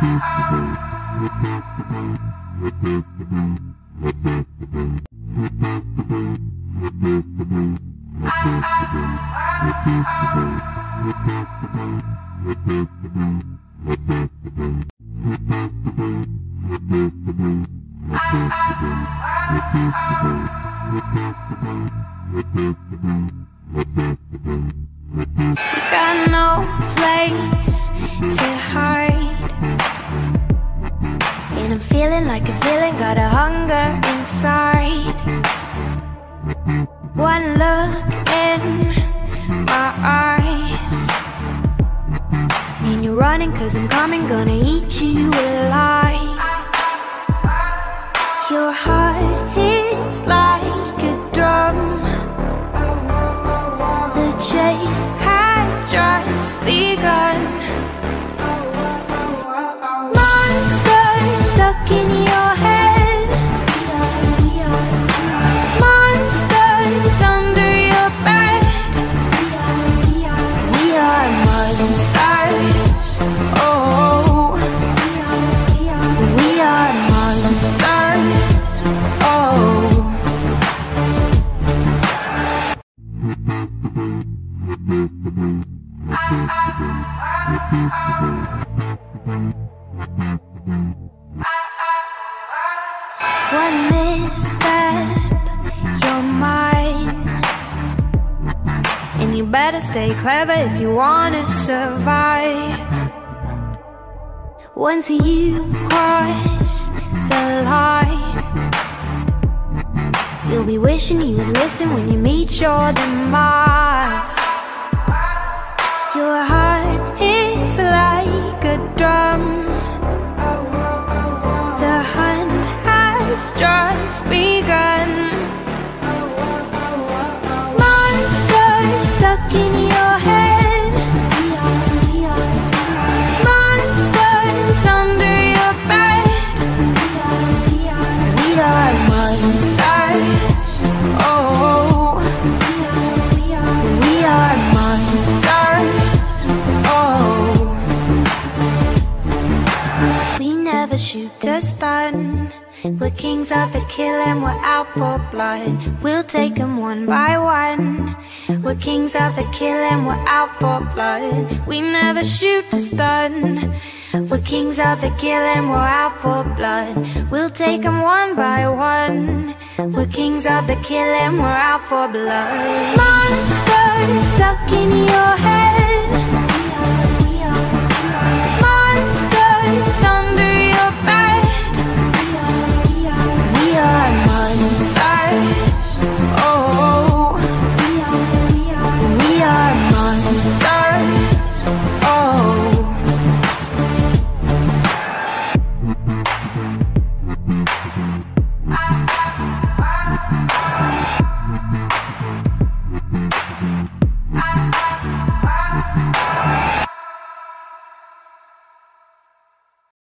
Got no place to hide. Feeling like a villain, got a hunger inside. One look in my eyes. And you're running, cause I'm coming, gonna eat you alive. Your heart hits like a drum. The chase has just begun. One misstep, you're mine. And you better stay clever if you wanna survive. Once you cross the line, you'll be wishing you would listen when you meet your demise. Has just begun. Monsters stuck in your head. Monsters under your bed. We are monsters. Oh, we are monsters. Oh. We never shoot stun. We're kings of the kill and we're out for blood. We'll take 'em one by one. We're kings of the kill and we're out for blood. We never shoot to stun. We're kings of the kill and we're out for blood. We'll take 'em one by one. We're kings of the kill and we're out for blood. Monsters stuck